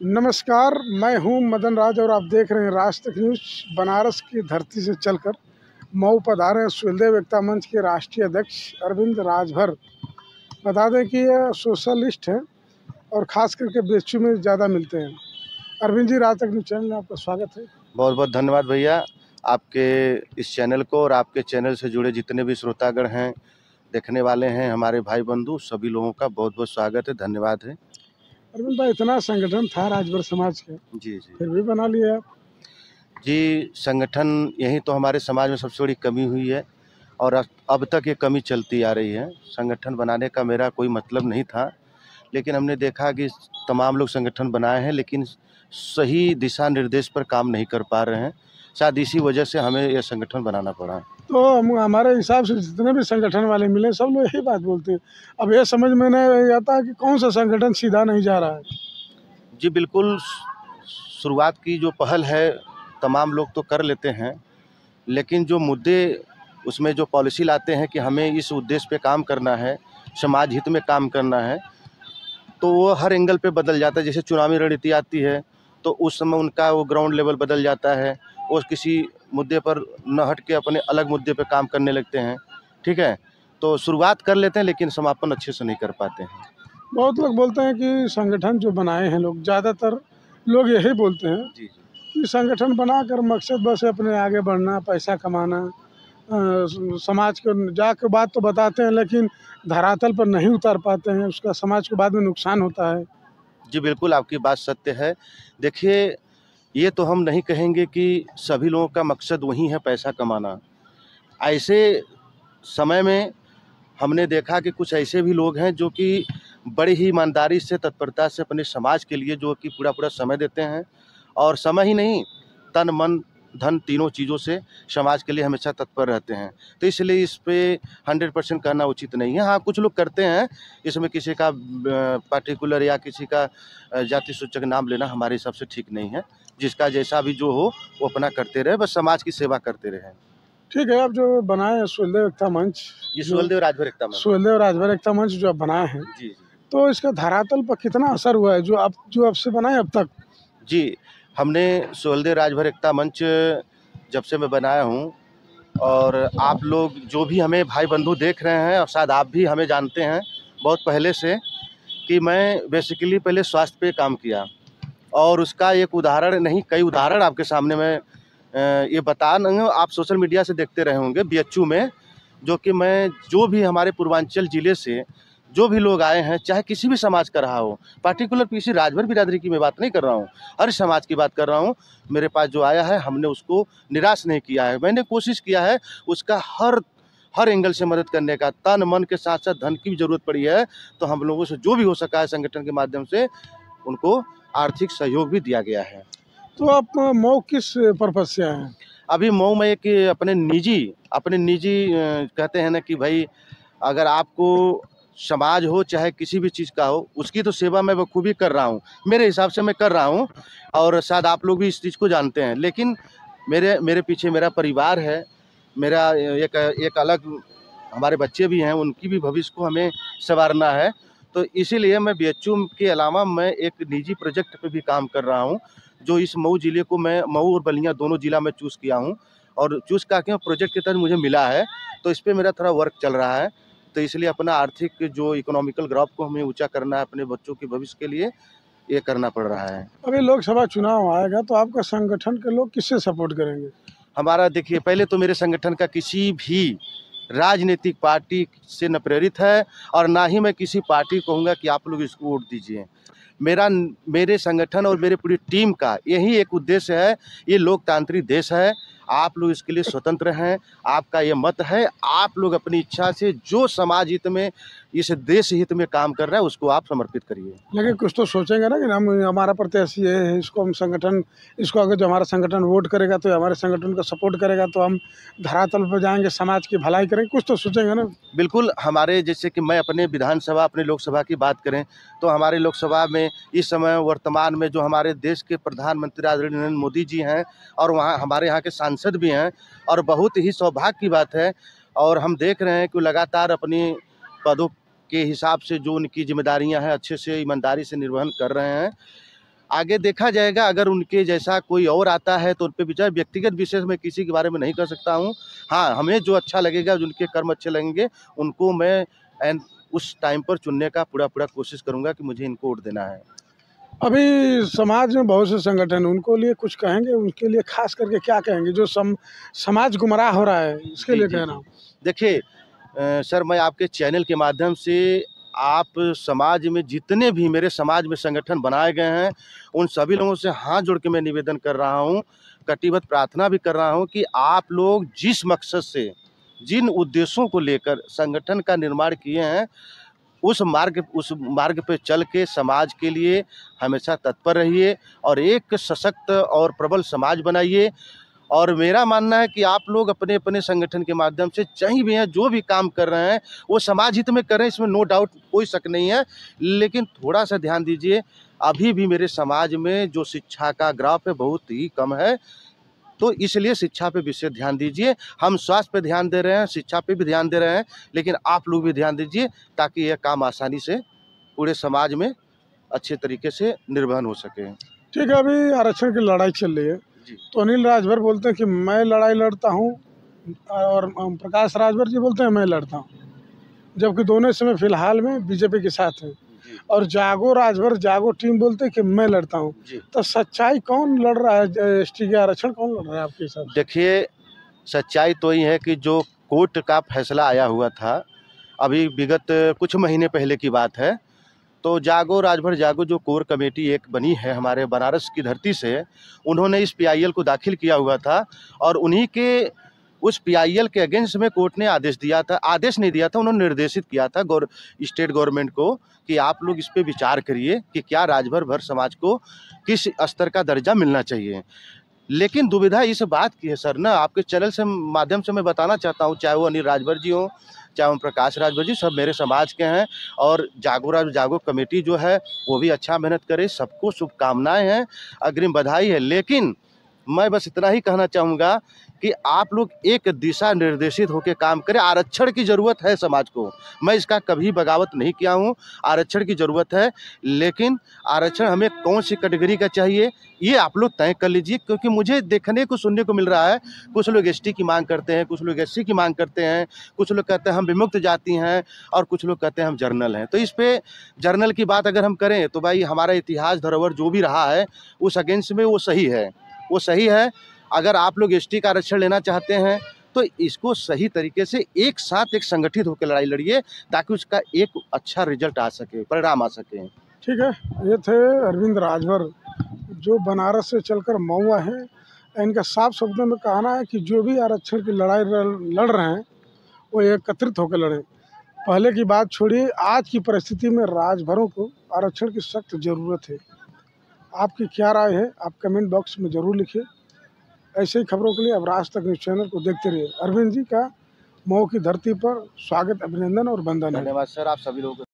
नमस्कार, मैं हूँ मदन राज और आप देख रहे हैं राज तक न्यूज़। बनारस की धरती से चलकर मऊ पधारे हैं सुलदेव एकता मंच के राष्ट्रीय अध्यक्ष अरविंद राजभर। बता दें कि ये सोशलिस्ट हैं और ख़ास करके बेचू में ज़्यादा मिलते हैं। अरविंद जी राज तक न्यूज़ चैनल में आपका स्वागत है। बहुत बहुत धन्यवाद भैया। आपके इस चैनल को और आपके चैनल से जुड़े जितने भी श्रोतागण हैं, देखने वाले हैं, हमारे भाई बंधु, सभी लोगों का बहुत बहुत स्वागत है, धन्यवाद है। अरविंद भाई इतना संगठन था राजभर समाज का। जी जी। फिर भी बना लिया आप। जी संगठन यही तो हमारे समाज में सबसे बड़ी कमी हुई है और अब तक ये कमी चलती आ रही है। संगठन बनाने का मेरा कोई मतलब नहीं था लेकिन हमने देखा कि तमाम लोग संगठन बनाए हैं लेकिन सही दिशा निर्देश पर काम नहीं कर पा रहे हैं। शायद इसी वजह से हमें यह संगठन बनाना पड़ा। तो हम हमारे हिसाब से जितने भी संगठन वाले मिले सब लोग यही बात बोलते हैं। अब यह समझ में नहीं आता कि कौन सा संगठन सीधा नहीं जा रहा है। जी बिल्कुल शुरुआत की जो पहल है तमाम लोग तो कर लेते हैं लेकिन जो मुद्दे उसमें जो पॉलिसी लाते हैं कि हमें इस उद्देश्य पे काम करना है समाज हित में काम करना है तो वो हर एंगल पे बदल जाता है। जैसे चुनावी रणनीति आती है तो उस समय उनका वो ग्राउंड लेवल बदल जाता है वो किसी मुद्दे पर न हट के अपने अलग मुद्दे पर काम करने लगते हैं। ठीक है? तो शुरुआत कर लेते हैं लेकिन समापन अच्छे से नहीं कर पाते हैं। बहुत लोग बोलते हैं कि संगठन जो बनाए हैं लोग ज़्यादातर लोग यही बोलते हैं जी जी। कि संगठन बनाकर मकसद बस अपने आगे बढ़ना पैसा कमाना अ, समाज को जाके बात तो बताते हैं लेकिन धरातल पर नहीं उतार पाते हैं उसका समाज को बाद में नुकसान होता है। जी, बिल्कुल आपकी बात सत्य है। देखिए, ये तो हम नहीं कहेंगे कि सभी लोगों का मकसद वही है पैसा कमाना। ऐसे समय में हमने देखा कि कुछ ऐसे भी लोग हैं जो कि बड़ी ही ईमानदारी से, तत्परता से अपने समाज के लिए जो कि पूरा पूरा समय देते हैं। और समय ही नहीं, तन, मन धन तीनों चीज़ों से समाज के लिए हमेशा तत्पर रहते हैं। तो इसलिए इस पे हंड्रेड परसेंट कहना उचित नहीं है। हाँ कुछ लोग करते हैं इसमें किसी का पर्टिकुलर या किसी का जाति सूचक नाम लेना हमारे हिसाब से ठीक नहीं है। जिसका जैसा भी जो हो वो अपना करते रहे बस समाज की सेवा करते रहे। ठीक है आप जो बनाए हैं सुलदेव एकता मंच ये सुहलदेव राजभर एकता मंच। सुलदेव राजभर एकता मंच जो आप बनाए हैं जी। तो इसका धरातल पर कितना असर हुआ है? जो आप जो आपसे बनाए अब तक? जी हमने सुहलदेव राजभर एकता मंच जब से मैं बनाया हूँ, और आप लोग जो भी हमें भाई बंधु देख रहे हैं, और शायद आप भी हमें जानते हैं, बहुत पहले से कि मैं बेसिकली पहले स्वास्थ्य पे काम किया। और उसका एक उदाहरण, नहीं, कई उदाहरण आपके सामने मैं ये बता नहीं आप सोशल मीडिया से देखते रहे होंगे बी में, जो कि मैं, जो भी हमारे पूर्वांचल ज़िले से जो भी लोग आए हैं चाहे किसी भी समाज का रहा हो पार्टिकुलर किसी राजभर बिरादरी की मैं बात नहीं कर रहा हूँ हर समाज की बात कर रहा हूँ मेरे पास जो आया है हमने उसको निराश नहीं किया है। मैंने कोशिश किया है उसका हर हर एंगल से मदद करने का तन मन के साथ साथ धन की भी ज़रूरत पड़ी है तो हम लोगों से जो भी हो सका है संगठन के माध्यम से उनको आर्थिक सहयोग भी दिया गया है। तो आप मऊ किस पर्पज से आए हैं? अभी मऊ में एक अपने निजी अपने निजी कहते हैं ना कि भाई अगर आपको समाज हो, चाहे किसी भी चीज़ का हो, उसकी तो सेवा मैं बखूबी कर रहा हूँ। मेरे हिसाब से मैं कर रहा हूँ और शायद आप लोग भी इस चीज़ को जानते हैं। लेकिन मेरे मेरे पीछे मेरा परिवार है, मेरा एक एक अलग, हमारे बच्चे भी हैं, उनकी भी भविष्य को हमें संवारना है। तो इसीलिए मैं बीएचयू के अलावा मैं एक निजी प्रोजेक्ट पे भी काम कर रहा हूँ, जो इस मऊ ज़िले को मैं, मऊ और बलिया दोनों ज़िला में चूज़ किया हूँ। और चूज़ करके प्रोजेक्ट के तहत मुझे मिला है तो इस पर मेरा थोड़ा वर्क चल रहा है। तो इसलिए अपना आर्थिक जो इकोनॉमिकल ग्राफ को हमें ऊँचा करना है अपने बच्चों के भविष्य के लिए ये करना पड़ रहा है। अभी लोकसभा चुनाव आएगा तो आपका संगठन के लोग किससे सपोर्ट करेंगे? हमारा देखिए पहले तो मेरे संगठन का किसी भी राजनीतिक पार्टी से न प्रेरित है और ना ही मैं किसी पार्टी कहूँगा कि आप लोग इसको वोट दीजिए। मेरा मेरे संगठन और मेरे पूरी टीम का यही एक उद्देश्य है ये लोकतांत्रिक देश है। आप लोग इसके लिए स्वतंत्र हैं आपका ये मत है आप लोग अपनी इच्छा से जो समाज हित में इस देश हित में काम कर रहा है उसको आप समर्पित करिए। लेकिन कुछ तो सोचेंगे ना कि हम हमारा प्रत्याशी है इसको हम संगठन इसको अगर जो हमारा संगठन वोट करेगा तो हमारे संगठन को सपोर्ट करेगा तो हम धरातल पर जाएँगे समाज की भलाई करेंगे कुछ तो सोचेंगे ना। बिल्कुल हमारे जैसे कि मैं अपने विधानसभा अपने लोकसभा की बात करें तो हमारे लोकसभा में इस समय वर्तमान में जो हमारे देश के प्रधानमंत्री आदरणीय नरेंद्र मोदी जी हैं और वहाँ हमारे यहाँ के सांसद भी हैं और बहुत ही सौभाग्य की बात है। और हम देख रहे हैं कि लगातार अपनी पदों के हिसाब से जो उनकी जिम्मेदारियाँ हैं, अच्छे से, ईमानदारी से निर्वहन कर रहे हैं। आगे देखा जाएगा, अगर उनके जैसा कोई और आता है तो उन पर विचार व्यक्तिगत विशेष में किसी के बारे में नहीं कर सकता हूँ। हाँ हमें जो अच्छा लगेगा, जो उनके कर्म अच्छे लगेंगे, उनको मैं उस टाइम पर चुनने का पूरा पूरा कोशिश करूँगा कि मुझे इनको वोट देना है। अभी समाज में बहुत से संगठन उनको लिए कुछ कहेंगे उनके लिए खास करके क्या कहेंगे जो सम, समाज गुमराह हो रहा है इसके लिए जी, कहना जी। देखिए सर मैं आपके चैनल के माध्यम से आप समाज में जितने भी मेरे समाज में संगठन बनाए गए हैं उन सभी लोगों से हाथ जोड़ के मैं निवेदन कर रहा हूँ कटिबद्ध प्रार्थना भी कर रहा हूँ कि आप लोग जिस मकसद से जिन उद्देश्यों को लेकर संगठन का निर्माण किए हैं उस मार्ग उस मार्ग पे चल के समाज के लिए हमेशा तत्पर रहिए और एक सशक्त और प्रबल समाज बनाइए। और मेरा मानना है कि आप लोग अपने अपने संगठन के माध्यम से चाहे भी हैं, जो भी काम कर रहे हैं, वो समाज हित में करें, इसमें नो डाउट कोई शक नहीं है। लेकिन थोड़ा सा ध्यान दीजिए, अभी भी मेरे समाज में जो शिक्षा का ग्राफ है, बहुत ही कम है। तो इसलिए शिक्षा पे विशेष ध्यान दीजिए। हम स्वास्थ्य पे ध्यान दे रहे हैं शिक्षा पे भी ध्यान दे रहे हैं लेकिन आप लोग भी ध्यान दीजिए ताकि यह काम आसानी से पूरे समाज में अच्छे तरीके से निर्वहन हो सके। ठीक है अभी आरक्षण की लड़ाई चल रही है। जी। तो अनिल राजभर बोलते हैं कि मैं लड़ाई लड़ता हूँ और प्रकाश राजभर जी बोलते हैं मैं लड़ता हूँ जबकि दोनों समय फ़िलहाल में बीजेपी के साथ हैं। और जागो राजभर जागो टीम बोलते कि मैं लड़ता हूँ। तो सच्चाई कौन लड़ रहा है? एस टी के आरक्षण कौन लड़ रहा है आपके हिसाब देखिए सच्चाई तो ये है कि जो कोर्ट का फैसला आया हुआ था अभी विगत कुछ महीने पहले की बात है। तो जागो राजभर जागो जो कोर कमेटी एक बनी है हमारे बनारस की धरती से उन्होंने इस पीआईएल को दाखिल किया हुआ था और उन्हीं के उस पीआईएल के अगेंस्ट में कोर्ट ने आदेश दिया था, आदेश नहीं दिया था, उन्होंने निर्देशित किया था गौर स्टेट गवर्नमेंट को कि आप लोग इस पर विचार करिए कि क्या राजभर भर समाज को किस स्तर का दर्जा मिलना चाहिए। लेकिन दुविधा इस बात की है, सर, ना, आपके चैनल से, माध्यम से मैं बताना चाहता हूँ, चाहे वो अनिल राजभर जी हों, चाहे वो प्रकाश राजभर जी, सब मेरे समाज के हैं और जागो राज, जागो कमेटी जो है, वो भी अच्छा मेहनत करे, सबको शुभकामनाएँ हैं, अग्रिम बधाई है। लेकिन मैं बस इतना ही कहना चाहूँगा कि आप लोग एक दिशा निर्देशित होकर काम करें। आरक्षण की ज़रूरत है समाज को। मैं इसका कभी बगावत नहीं किया हूँ। आरक्षण की ज़रूरत है, लेकिन आरक्षण हमें कौन सी कैटेगरी का चाहिए, ये आप लोग तय कर लीजिए, क्योंकि मुझे देखने को, सुनने को मिल रहा है, कुछ लोग एसटी की मांग करते हैं, कुछ लोग एससी की मांग करते हैं, कुछ लोग कहते हैं हम विमुक्त जाति हैं, और कुछ लोग कहते हैं हम जर्नल हैं। तो इस पर जर्नल की बात अगर हम करें तो भाई हमारा इतिहास, धरोहर जो भी रहा है, उस अगेंस्ट में वो सही है। वो सही है। अगर आप लोग एसटी का आरक्षण लेना चाहते हैं तो इसको सही तरीके से एक साथ एक संगठित होकर लड़ाई लड़िए, ताकि उसका एक अच्छा रिज़ल्ट आ सके, परिणाम आ सके। ठीक है, ये थे अरविंद राजभर, जो बनारस से चलकर मऊआ हैं। इनका साफ़ शब्दों में कहना है कि जो भी आरक्षण की लड़ाई लड़ लड़ रहे हैं, वो एकत्रित होकर लड़ें। पहले की बात छोड़िए, आज की परिस्थिति में राजभरों को आरक्षण की सख्त ज़रूरत है। आपकी क्या राय है, आप कमेंट बॉक्स में ज़रूर लिखिए। ऐसे ही खबरों के लिए अब राज तक न्यूज़ चैनल को देखते रहिए। अरविंद जी का मऊ की धरती पर स्वागत, अभिनंदन और बंधन धन्यवाद सर, आप सभी लोगों